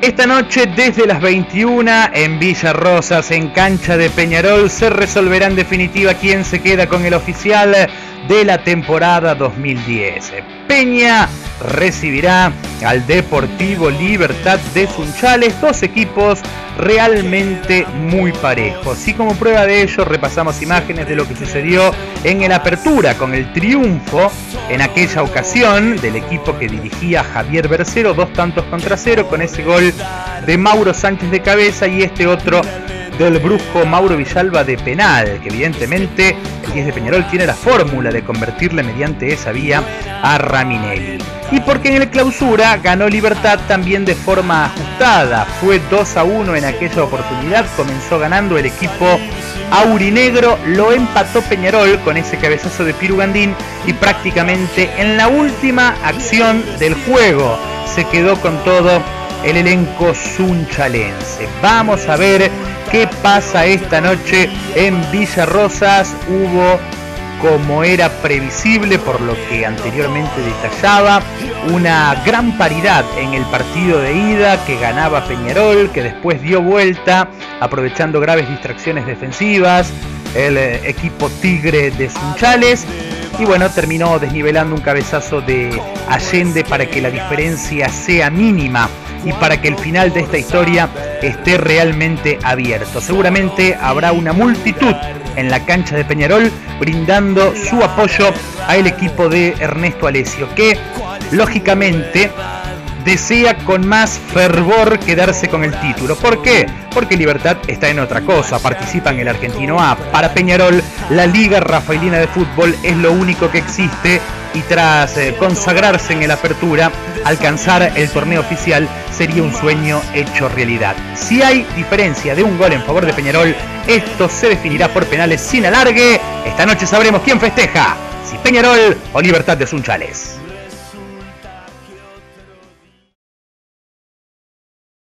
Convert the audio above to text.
Esta noche desde las 21 en Villa Rosas, en cancha de Peñarol, se resolverá en definitiva quién se queda con el oficial de la temporada 2010. Peña recibirá al Deportivo Libertad de Sunchales, dos equipos realmente muy parejos. Y como prueba de ello repasamos imágenes de lo que sucedió en el apertura con el triunfo en aquella ocasión del equipo que dirigía Javier Bercero, dos tantos contra cero con ese gol de Mauro Sánchez de cabeza y este otro del brujo Mauro Villalba de penal, que evidentemente el 10 de Peñarol tiene la fórmula de convertirle mediante esa vía a Raminelli. Y porque en el clausura ganó Libertad también de forma ajustada, fue 2 a 1 en aquella oportunidad, comenzó ganando el equipo aurinegro, lo empató Peñarol con ese cabezazo de Pirugandín y prácticamente en la última acción del juego se quedó con todo el elenco sunchalense. Vamos a ver qué pasa esta noche en Villa Rosas. Hubo, como era previsible por lo que anteriormente detallaba, una gran paridad en el partido de ida que ganaba Peñarol, que después dio vuelta aprovechando graves distracciones defensivas, el eh, equipo Tigre de Sunchales y bueno, terminó desnivelando un cabezazo de Allende para que la diferencia sea mínima y para que el final de esta historia esté realmente abierto. Seguramente habrá una multitud en la cancha de Peñarol brindando su apoyo al equipo de Ernesto Alesio, que lógicamente desea con más fervor quedarse con el título. ¿Por qué? Porque Libertad está en otra cosa, participa en el Argentino A. Para Peñarol, la Liga Rafaelina de Fútbol es lo único que existe y tras eh, consagrarse en el apertura, alcanzar el torneo oficial sería un sueño hecho realidad. Si hay diferencia de un gol en favor de Peñarol, esto se definirá por penales sin alargue. Esta noche sabremos quién festeja, si Peñarol o Libertad de Sunchales.